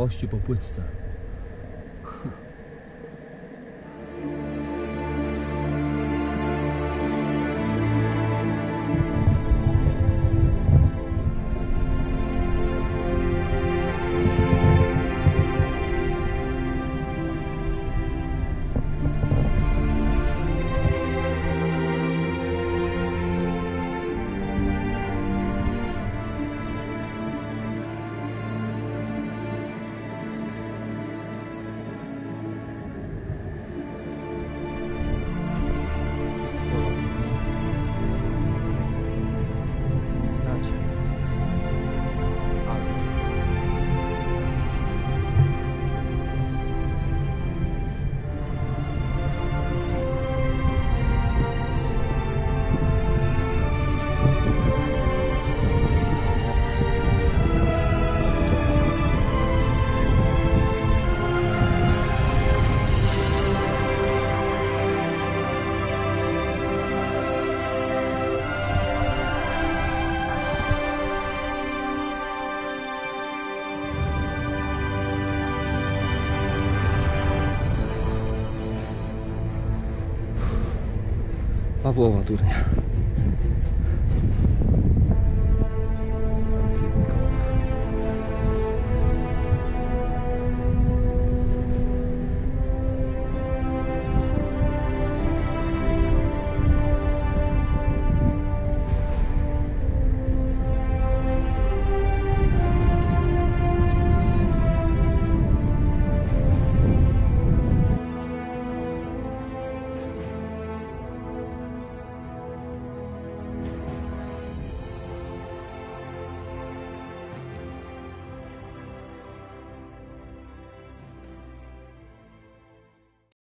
całości po płytce. Pawłowa turnia.